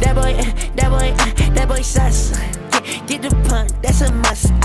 That boy, uh, that boy, uh, that boy sus. Get, get the punt, that's a must.